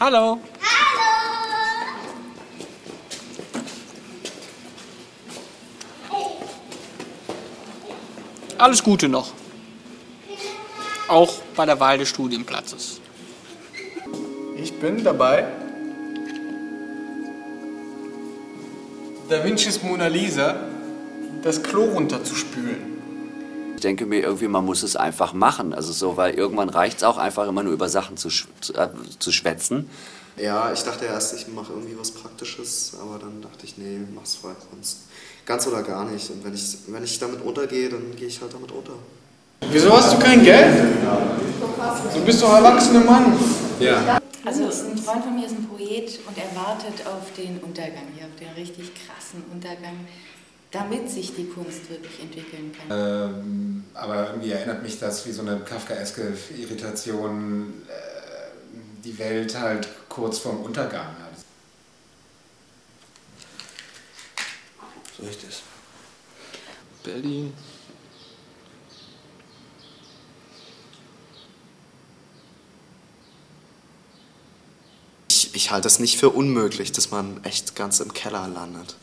Hallo. Alles Gute noch. Auch bei der Wahl des Studienplatzes. Ich bin dabei, Da Vincis Mona Lisa das Klo runterzuspülen. Ich denke mir irgendwie, man muss es einfach machen. Also so, weil irgendwann reicht es auch einfach immer nur über Sachen zu, sch zu, äh, zu schwätzen. Ja, ich dachte erst, ich mache irgendwie was Praktisches, aber dann dachte ich, nee, mach's voll Kunst. Ganz oder gar nicht. Und wenn ich, wenn ich damit untergehe, dann gehe ich halt damit unter. Wieso hast du kein Geld? Du bist doch ein erwachsener Mann. Ja. Also ein Freund von mir ist ein Poet und er wartet auf den Untergang hier, auf den richtig krassen Untergang, damit sich die Kunst wirklich entwickeln kann. Ähm, aber irgendwie erinnert mich das wie so eine kafkaeske Irritation, äh, die Welt halt kurz vorm Untergang hat. So ist es. Berlin. Ich, ich halte es nicht für unmöglich, dass man echt ganz im Keller landet.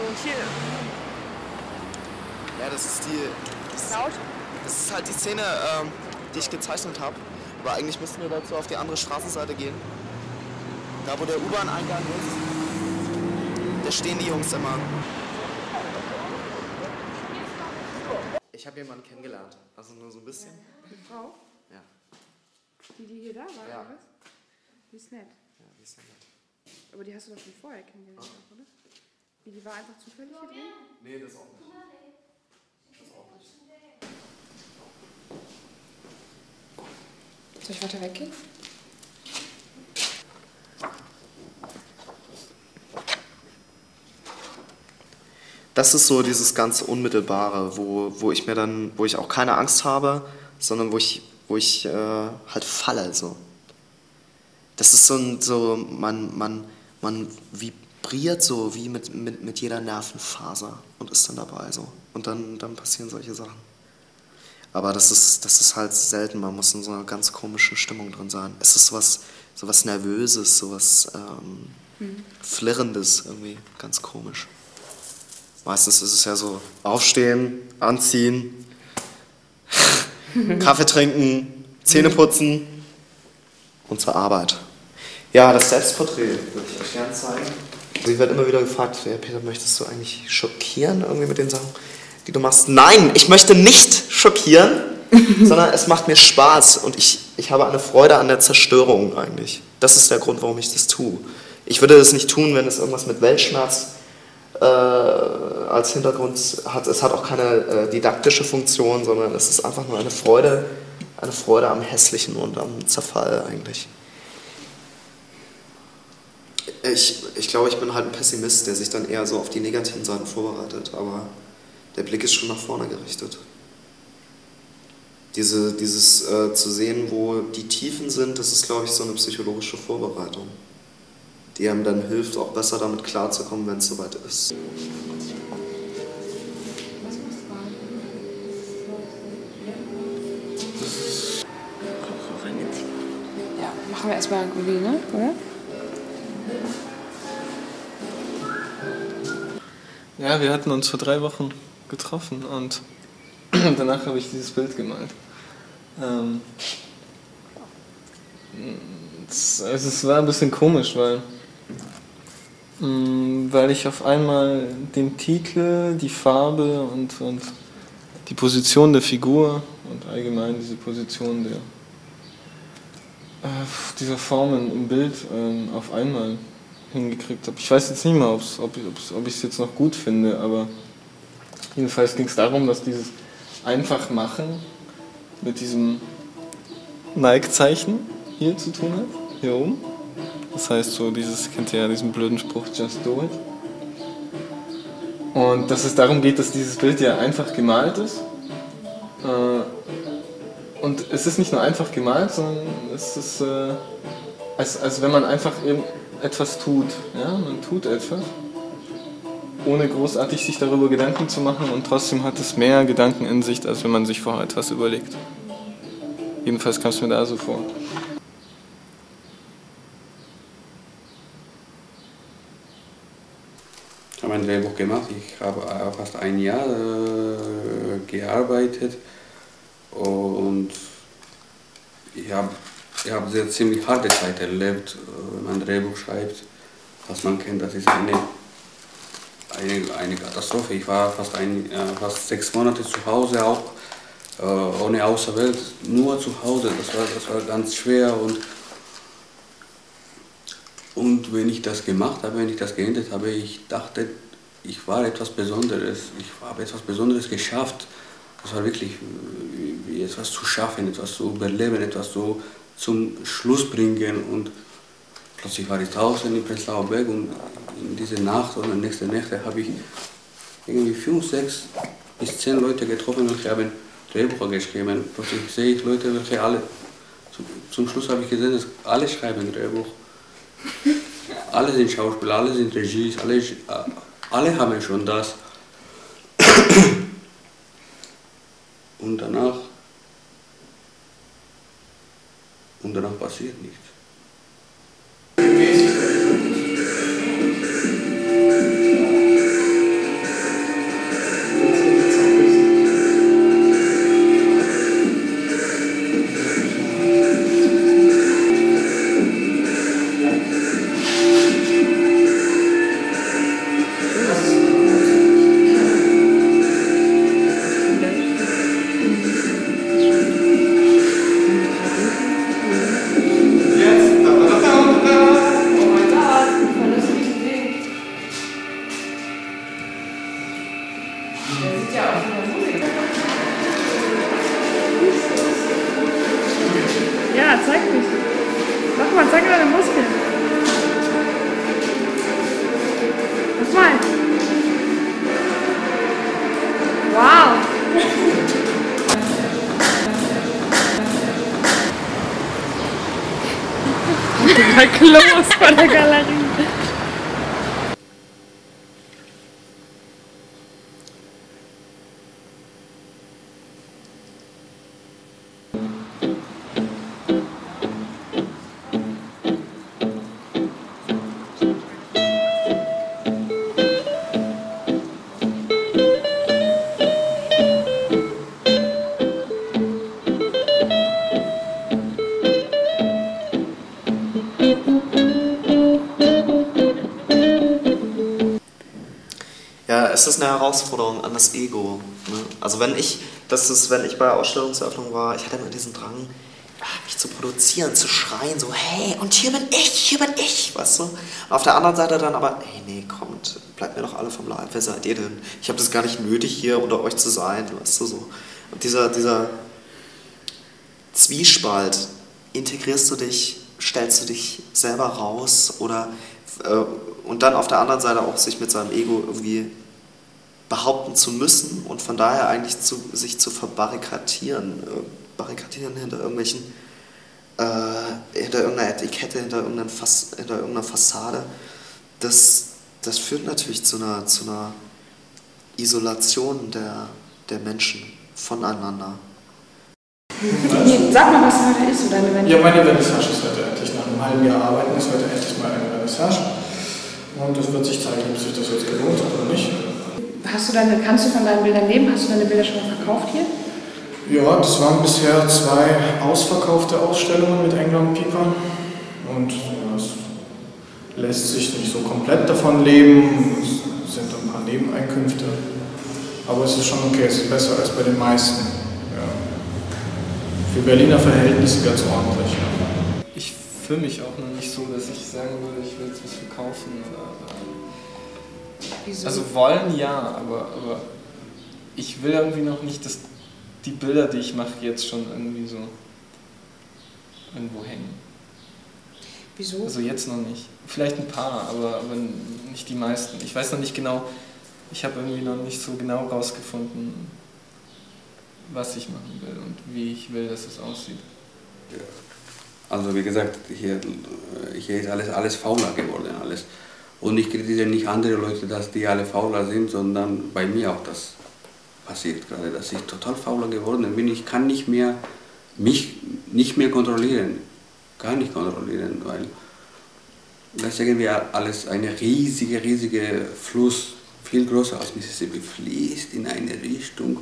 So, hier. Ja, das ist die. Das, Laut. das ist halt die Szene, ähm, die ich gezeichnet habe. Aber eigentlich müssten wir dazu auf die andere Straßenseite gehen. Da, wo der U-Bahn-Eingang ist, da stehen die Jungs immer. Ich habe jemanden kennengelernt. Also nur so ein bisschen. Eine Frau, Ja, die, die hier da war, Ja. oder was? Die ist nett. ja die ist ja nett. Aber die hast du doch schon vorher kennengelernt, auch, oder? Wie, die war einfach zufällig hier drin? Nee, das auch nicht. Das auch nicht. Soll ich weiter weggehen? Das ist so dieses ganz Unmittelbare, wo, wo ich mir dann, wo ich auch keine Angst habe, sondern wo ich, wo ich äh, halt falle so. Das ist so, ein, so man, man, man vibriert so wie mit, mit, mit jeder Nervenfaser und ist dann dabei so. Und dann, dann passieren solche Sachen. Aber das ist, das ist halt selten, man muss in so einer ganz komischen Stimmung drin sein. Es ist sowas, sowas Nervöses, sowas ähm, Flirrendes irgendwie, ganz komisch. Meistens ist es ja so aufstehen, anziehen, Kaffee trinken, Zähne putzen und zur Arbeit. Ja, das Selbstporträt würde ich euch gerne zeigen. Also ich werde immer wieder gefragt, ja, Peter, möchtest du eigentlich schockieren irgendwie mit den Sachen, die du machst? Nein, ich möchte nicht schockieren, sondern es macht mir Spaß und ich, ich habe eine Freude an der Zerstörung eigentlich. Das ist der Grund, warum ich das tue. Ich würde das nicht tun, wenn es irgendwas mit Weltschmerz äh, als Hintergrund hat. Es hat auch keine äh, didaktische Funktion, sondern es ist einfach nur eine Freude, eine Freude am Hässlichen und am Zerfall eigentlich. Ich, ich glaube, ich bin halt ein Pessimist, der sich dann eher so auf die negativen Seiten vorbereitet, aber der Blick ist schon nach vorne gerichtet. Diese, dieses äh, zu sehen, wo die Tiefen sind, das ist, glaube ich, so eine psychologische Vorbereitung, die einem dann hilft, auch besser damit klarzukommen, wenn es soweit ist. machen wir erstmal irgendwie, ne? Oder? Ja, wir hatten uns vor drei Wochen getroffen und danach habe ich dieses Bild gemalt. Ähm, es, es war ein bisschen komisch, weil, mh, weil ich auf einmal den Titel, die Farbe und, und die Position der Figur und allgemein diese Position der, äh, dieser Formen im Bild ähm, auf einmal hingekriegt habe. Ich weiß jetzt nicht mehr, ob's, ob, ob's, ob ich es jetzt noch gut finde, aber jedenfalls ging es darum, dass dieses Einfachmachen mit diesem Nike-Zeichen hier zu tun hat, hier oben. Das heißt so, dieses, kennt ihr ja diesen blöden Spruch, just do it. Und dass es darum geht, dass dieses Bild ja einfach gemalt ist. Äh, Und es ist nicht nur einfach gemalt, sondern es ist, äh, als, als wenn man einfach eben etwas tut. Ja? Man tut etwas, ohne großartig sich darüber Gedanken zu machen und trotzdem hat es mehr Gedanken in sich, als wenn man sich vorher etwas überlegt. Jedenfalls kam es mir da so vor. Ich habe ein Drehbuch gemacht. Ich habe fast ein Jahr äh, gearbeitet und ich habe ich habe sehr ziemlich harte Zeit erlebt, äh, wenn man ein Drehbuch schreibt. Was man kennt, das ist eine, eine, eine Katastrophe. Ich war fast, ein, äh, fast sechs Monate zu Hause, auch äh, ohne Außerwelt, nur zu Hause. Das war, das war ganz schwer und und wenn ich das gemacht habe, wenn ich das geendet habe, ich dachte, ich war etwas Besonderes. Ich habe etwas Besonderes geschafft. Das war wirklich etwas zu schaffen, etwas zu überleben, etwas so zum Schluss bringen. Und plötzlich war ich draußen in Prenzlauer Berg und in dieser Nacht oder nächste Nächte habe ich irgendwie fünf, sechs bis zehn Leute getroffen, welche haben Drehbücher geschrieben. Plötzlich sehe ich Leute, welche alle, zum, zum Schluss habe ich gesehen, dass alle schreiben Drehbuch. Alle sind Schauspieler, alle sind Regies, alle, alle haben schon das. Und danach, und danach passiert nichts. Ja, zeig mich. Mach mal, zeig mir deine Muskeln. Mach mal. Wow. Der Klos von der Galerie. Ist eine Herausforderung an das Ego. Ne? Also wenn ich, das ist, wenn ich bei Ausstellungseröffnung war, ich hatte immer diesen Drang, ah, mich zu produzieren, zu schreien, so, hey, und hier bin ich, hier bin ich, weißt du? Und auf der anderen Seite dann aber, hey, nee, kommt, bleibt mir doch alle vom Leib, wer seid ihr denn? Ich habe das gar nicht nötig, hier unter euch zu sein, weißt du, so. Und dieser, dieser Zwiespalt, integrierst du dich, stellst du dich selber raus oder äh, und dann auf der anderen Seite auch sich mit seinem Ego irgendwie behaupten zu müssen und von daher eigentlich zu, sich zu verbarrikadieren, äh, barrikadieren hinter irgendwelchen, äh, hinter irgendeiner Etikette, hinter, irgendeiner Fas hinter irgendeiner Fassade, das, das führt natürlich zu einer, zu einer Isolation der, der Menschen voneinander. Nee, sag mal, was heute ist, oder wenn Ja, meine Vernissage ist heute endlich. Nach einem halben Jahr Arbeiten ist heute endlich mal eine Vernissage. Und es wird sich zeigen, ob sich das jetzt gelohnt hat oder nicht. Hast du deine, kannst du von deinen Bildern leben? Hast du deine Bilder schon mal verkauft hier? Ja, das waren bisher zwei ausverkaufte Ausstellungen mit England Pieper. Und ja, es lässt sich nicht so komplett davon leben. Es sind ein paar Nebeneinkünfte. Aber es ist schon okay, es ist besser als bei den meisten. Ja. Für Berliner Verhältnisse ganz ordentlich. Ja. Ich fühle mich auch noch nicht so, dass ich sagen würde, ich will jetzt was verkaufen. Oder, Wieso? also wollen ja, aber, aber ich will irgendwie noch nicht, dass die Bilder, die ich mache, jetzt schon irgendwie so irgendwo hängen. Wieso? Also jetzt noch nicht. Vielleicht ein paar, aber, aber nicht die meisten. Ich weiß noch nicht genau, ich habe irgendwie noch nicht so genau rausgefunden, was ich machen will und wie ich will, dass es aussieht. Also wie gesagt, hier, hier ist alles, alles fauler geworden. Alles. Und ich kritisiere nicht andere Leute, dass die alle fauler sind, sondern bei mir auch das passiert gerade, dass ich total fauler geworden bin. Ich kann nicht mehr mich nicht mehr kontrollieren, gar nicht kontrollieren, weil das ist irgendwie alles eine riesige, riesige Fluss, viel größer als Mississippi, fließt in eine Richtung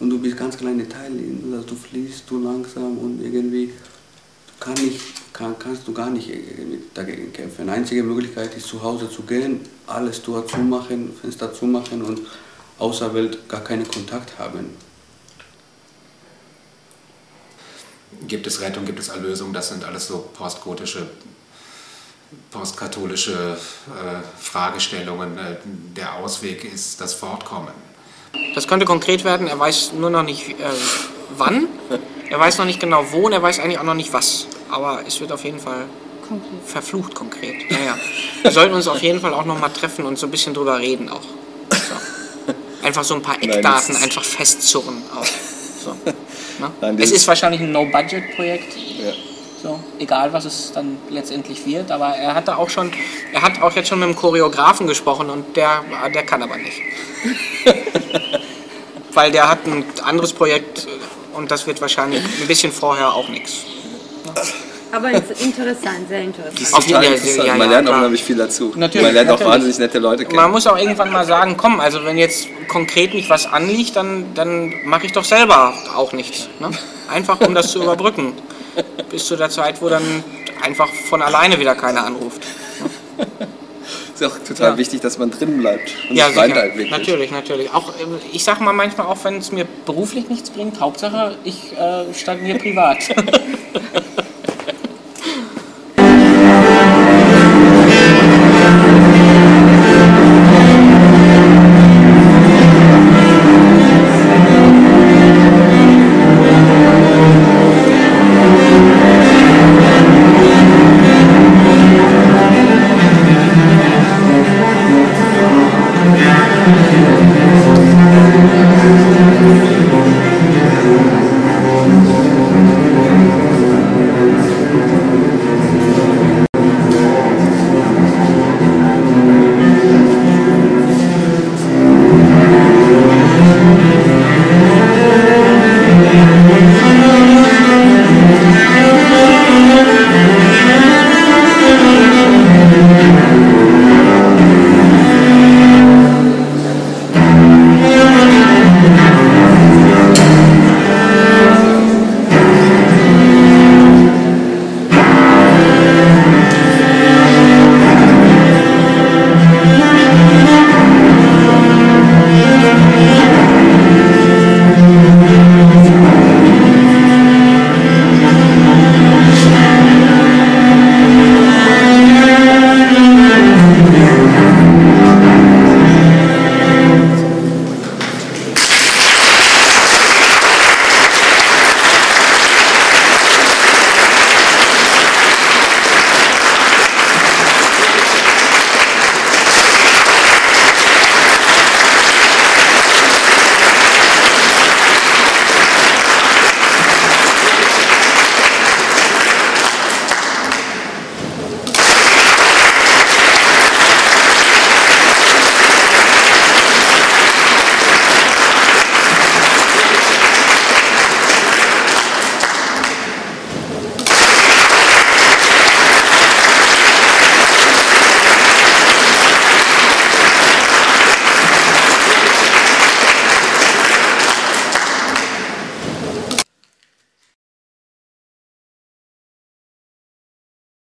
und du bist ganz kleine Teile, also du fließt du langsam und irgendwie kann nicht, kann, kannst du gar nicht irgendwie dagegen kämpfen. Die einzige Möglichkeit ist zu Hause zu gehen, alles Tor zumachen, Fenster zumachen und Außerwelt gar keinen Kontakt haben. Gibt es Rettung, gibt es Erlösung? Das sind alles so postgotische, postkatholische äh, Fragestellungen. Äh, der Ausweg ist das Fortkommen. Das könnte konkret werden, er weiß nur noch nicht äh, wann, er weiß noch nicht genau wo und er weiß eigentlich auch noch nicht was. Aber es wird auf jeden Fall verflucht konkret. Naja. Wir sollten uns auf jeden Fall auch nochmal treffen und so ein bisschen drüber reden auch. So. Einfach so ein paar Nein, Eckdaten ist- einfach festzurren auch. So. Ne? Nein, es ist wahrscheinlich ein No-Budget-Projekt. Ja. So, egal was es dann letztendlich wird, aber er hatte auch schon, er hat auch jetzt schon mit dem Choreografen gesprochen und der, der kann aber nicht. Weil der hat ein anderes Projekt und das wird wahrscheinlich ein bisschen vorher auch nichts. Aber es ist interessant, sehr interessant. Ist Auf total jeden- interessant. ja, Man ja, lernt auch unheimlich viel dazu. Natürlich, Man lernt auch natürlich. wahnsinnig nette Leute kennen. Man muss auch irgendwann mal sagen, komm, also wenn jetzt konkret nicht was anliegt, dann, dann mache ich doch selber auch nichts. Ne? Einfach um das zu überbrücken. Bis zu der Zeit, wo dann einfach von alleine wieder keiner anruft. Ist auch total Ja. wichtig, dass man drin bleibt und Ja, sich sicher. weiterentwickelt. Natürlich, natürlich. Auch, äh, ich sag mal manchmal, auch wenn es mir beruflich nichts bringt, Hauptsache ich äh, stagniere privat.